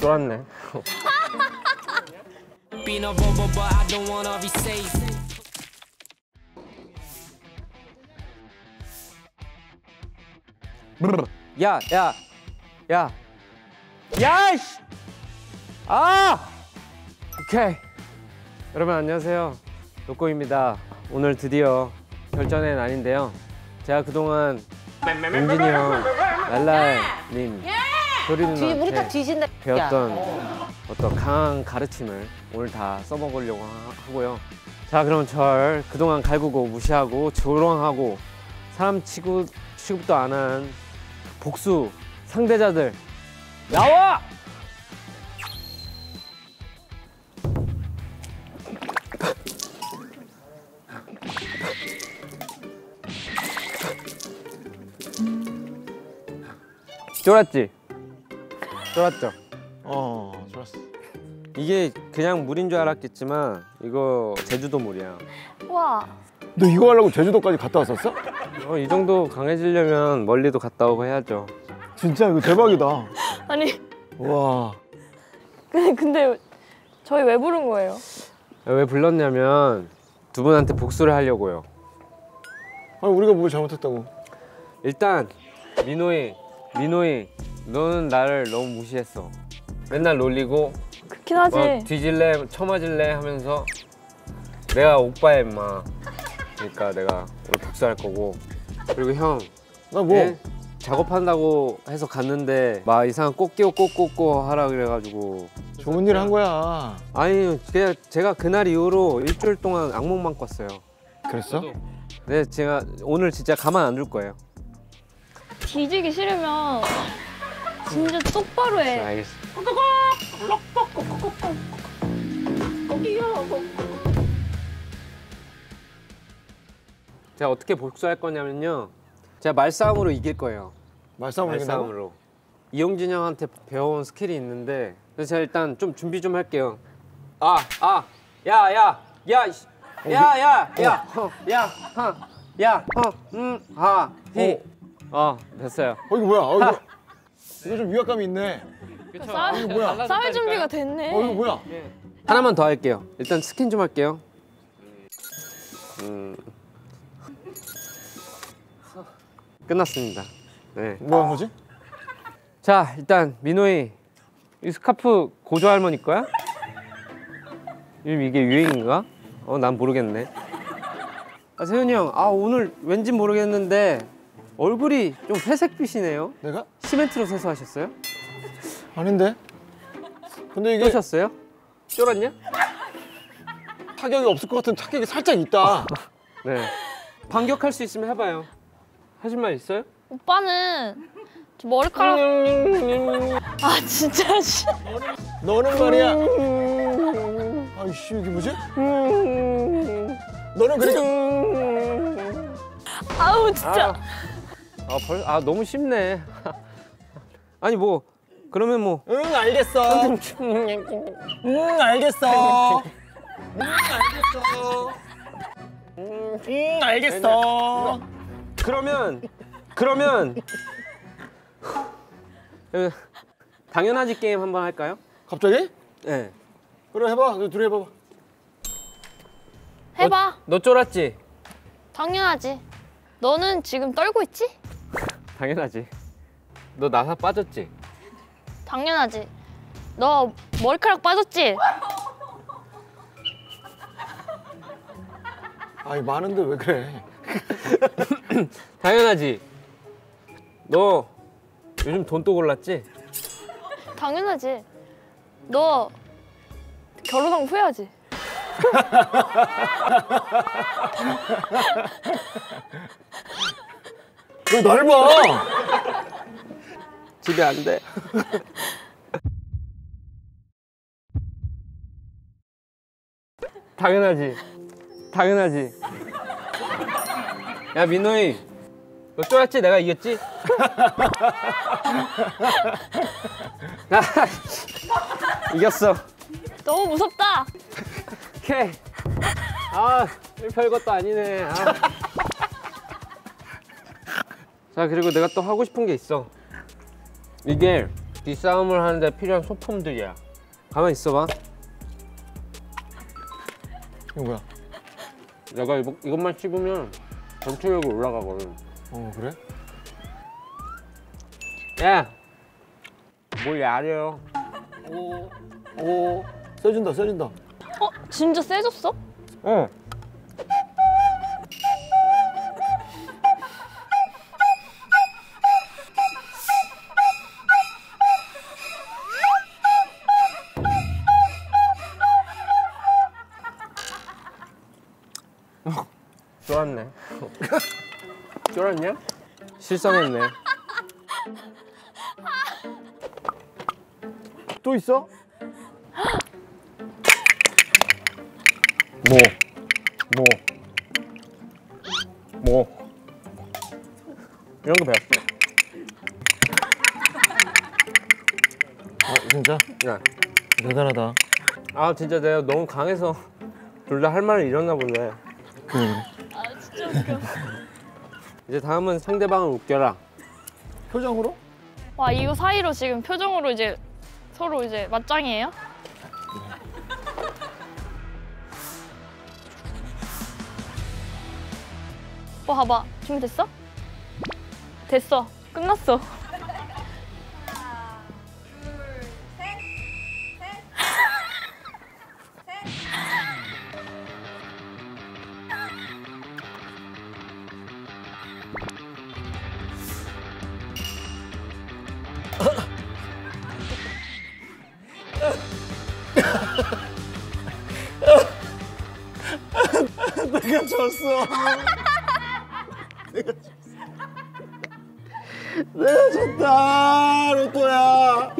쫄았네. Be safe. 야, 야, 야, 야, 씨! 아! 오케이. 여러분 안녕하세요. 로꼬입니다. 오늘 드디어 결전의 날인데요. 제가 그동안 용진이 형, 랄라님, 소리 뒤 우리 다 뒤진다. 배웠던 어떤 강한 가르침을 오늘 다 써먹으려고 하- 하고요. 자, 그럼 절 그동안 갈구고 무시하고 조롱하고 사람 치고 취급도 안 한 복수 상대자들 나와! 쫄았지? 쫄았죠? 어, 좋았어. 이게 그냥 물인 줄 알았겠지만 이거 제주도 물이야. 와. 너 이거 하려고 제주도까지 갔다 왔었어? 어, 이 정도 강해지려면 멀리도 갔다 오고 해야죠. 진짜 이거 대박이다. 아니 와. 근데, 근데 저희 왜 부른 거예요? 왜 불렀냐면 두 분한테 복수를 하려고요. 아니 우리가 뭘 잘못했다고? 일단 민호이, 민호이, 너는 나를 너무 무시했어. 맨날 놀리고 그렇긴 하지. 어, 뒤질래, 처맞을래 하면서 내가 오빠야 임마. 그러니까 내가 오늘 복수할 거고 그리고 형나 뭐? 예? 작업한다고 해서 갔는데 막 이상한 꽃기호 꽃꽃꽃 하라 그래가지고 좋은 일 한 거야. 아니 그냥 제가 그날 이후로 일주일 동안 악몽만 꿨어요. 그랬어? 네 제가 오늘 진짜 가만 안 둘 거예요. 뒤지기 싫으면 진짜 똑바로 네, 해. 알겠어. 제가 어떻게 복수할 거냐면요. 제가 말싸움으로 이길 거예요. 이긴다고? 말싸움으로. 이용진 형한테 배워온 스킬이 있는데 그래서 제가 일단 좀 준비 좀 할게요. 아, 아, 야, 야, 야, 씨. 야, 야, 야, 허, 야, 하, 야, 허, 음, 하, 히. 어, 됐어요. 어 이거 뭐야? 어 이거 이거 좀 위압감이 있네. 싸, 이거 뭐야? 싸울 준비가 됐네. 어 이거 뭐야? 하나만 더 할게요. 일단 스킨 좀 할게요. 음. 끝났습니다. 네. 뭐한 거지? 자, 일단 민호이 이 스카프 고조 할머니 거야? 요즘 이게 유행인가? 어, 난 모르겠네. 아, 세윤이 형, 아 오늘 왠지 모르겠는데 얼굴이 좀 회색빛이네요. 내가? 시멘트로 세수하셨어요? 아닌데. 근데 이게 쏘셨어요? 쫄았냐? 타격이 없을 것 같은 타격이 살짝 있다. 네. 반격할 수 있으면 해봐요. 하실 말 있어요? 오빠는 저 머리카락. 아 진짜 씨. 너는 말이야. 아이씨 이게 뭐지? 너는 그러니까 아우 진짜. 아, 벌, 아 너무 쉽네. 아니 뭐 그러면 뭐 응 알겠어. 응 알겠어. 응 알겠어. 응 알겠어. 그러면 그러면 그, 당연하지 게임 한번 할까요? 갑자기? 네. 그래 해봐. 너 둘이 해봐봐. 해봐. 너 쫄았지? 당연하지. 너는 지금 떨고 있지? 당연하지. 너 나사 빠졌지? 당연하지. 너 머리카락 빠졌지? 아이 많은데 왜 그래? 당연하지. 너 요즘 돈 또 골랐지? 당연하지. 너 결혼하고 후회하지. 왜 나를 봐? 집에 안 돼. 당연하지. 당연하지. 야 민호이, 너 쫄았지? 내가 이겼지? 아, 이겼어. 너무 무섭다. 오케이. 아, 별것도 아니네. 아. 자, 그리고 내가 또 하고 싶은 게 있어. 이게 이 싸움을 하는데 필요한 소품들이야. 가만 있어봐. 이거 뭐야? 내가 이거, 이것만 씹으면 전투력이 올라가거든. 어 그래? 야, 뭘 야려? 오, 오, 써준다, 써준다. 어? 진짜 세졌어? 어. 쫄았냐? 실성했네. 또 있어? 뭐? 뭐? 뭐 이런 거 배웠어. 아 진짜? 야, 대단하다. 아 진짜 내가 너무 강해서 둘 다 할 말을 잃었나 보네. 아 진짜 웃겨. 이제 다음은 상대방을 웃겨라. 표정으로? 와 이거 사이로 지금 표정으로 이제 서로 이제 맞짱이에요? 오빠 봐봐 준비됐어? 됐어 끝났어 내가 졌어. 내가 졌다, 로또야.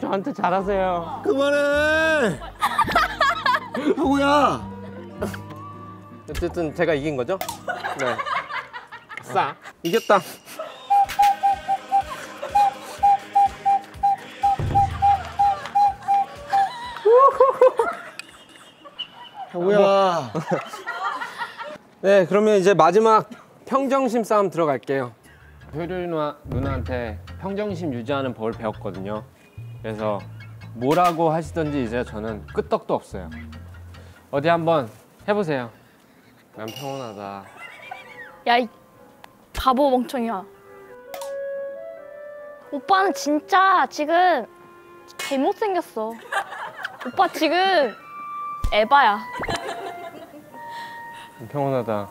저한테 잘하세요. 그만해. 형우야. 어쨌든 제가 이긴 거죠? 네. 싸 이겼다. 형우야. 네, 그러면 이제 마지막 평정심 싸움 들어갈게요. 효리 누나, 누나한테 평정심 유지하는 법을 배웠거든요. 그래서 뭐라고 하시던지 이제 저는 끄떡도 없어요. 어디 한번 해보세요. 난 평온하다. 야 이 바보 멍청이야 오빠는 진짜 지금 개못생겼어 오빠 지금 에바야 난 평온하다.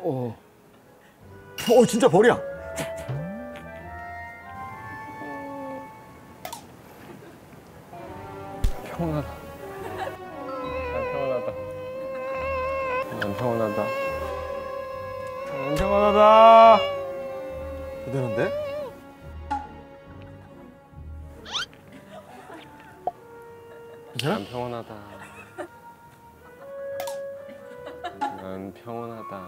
어. 어 진짜 벌이야. 평온하다. 난 평온하다. 난 평온하다. 난 평온하다. 대단한데? 괜찮아? 난 평온하다. 난 평온하다.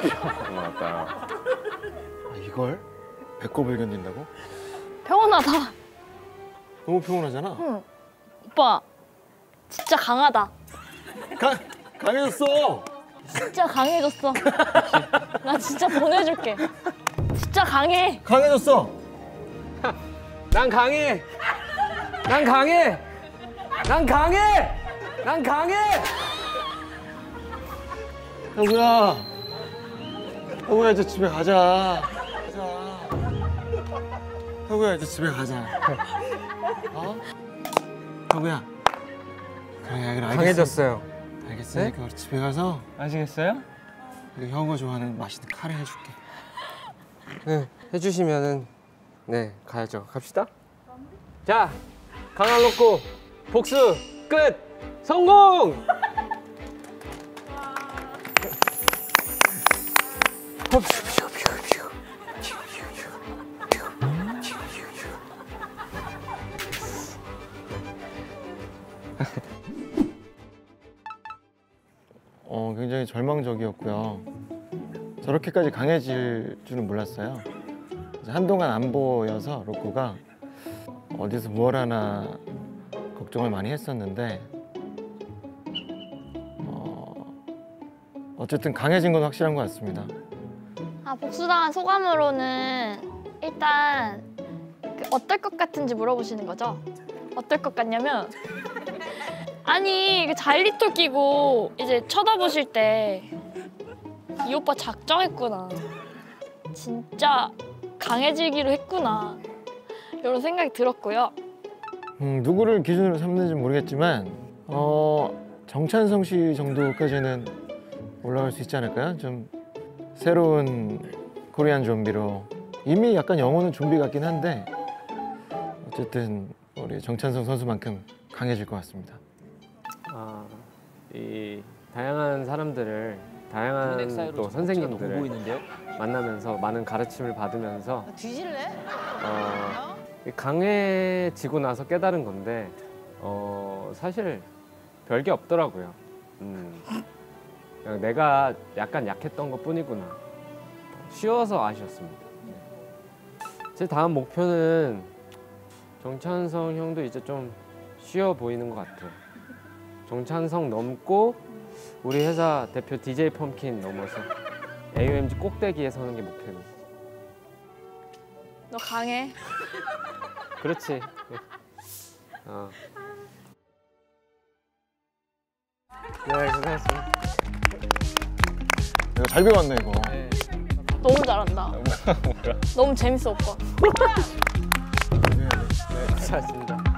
난 평온하다. 아, 이걸 배꼽을 견딘다고? 평온하다 너무 평온하잖아. 오빠 진짜 강하다 강 강해졌어. 진짜 강해졌어 나 진짜 보내줄게 진짜 강해 강해졌어. 난 강해. 난 강해. 난 강해. 난 강해. 형우야. 형우야 이제 집에 가자. 가자. 형우야 이제 집에 가자. 어? 형우야. 그래 그래 알겠어. 강해졌어요. 알겠으니까 우리 집에 가서 아시겠어요? 그 형우가 좋아하는 맛있는 카레 해줄게. 네, 해주시면은 네 가야죠. 갑시다. 자, 강한 놓고 복수 끝 성공. 어 굉장히 절망적이었고요. 저렇게까지 강해질 줄은 몰랐어요. 한동안 안 보여서 로꼬가 어디서 뭘 하나 걱정을 많이 했었는데 어, 어쨌든 강해진 건 확실한 것 같습니다. 아 복수당한 소감으로는 일단 그 어떨 것 같은지 물어보시는 거죠? 어떨 것 같냐면 아니 그 자일리톨 끼고 이제 쳐다보실 때 이 오빠 작정했구나 진짜 강해지기로 했구나 이런 생각이 들었고요 음, 누구를 기준으로 삼는지 모르겠지만 어, 정찬성 씨 정도까지는 올라갈 수 있지 않을까요? 좀 새로운 코리안 좀비로 이미 약간 영혼은 좀비 같긴 한데 어쨌든 우리 정찬성 선수만큼 강해질 것 같습니다. 아, 이 다양한 사람들을 다양한 또 선생님들을 만나면서 많은 가르침을 받으면서 뒤질래? 어, 이 강해지고 나서 깨달은 건데 어, 사실 별게 없더라고요. 음, 그냥 내가 약간 약했던 것 뿐이구나. 쉬워서 아쉬웠습니다. 네. 제 다음 목표는 정찬성 형도 이제 좀 쉬워 보이는 것 같아요. 정찬성 넘고 우리 회사 대표 DJ 펌킨 넘어서 AOMG 꼭대기에 서는 게 목표입니다. 너 강해 그렇지. 어. 네, 고생했습니다. 이거 잘 배웠네 이거. 너무 잘한다 너무 재밌어 오빠 네, 고생했습니다.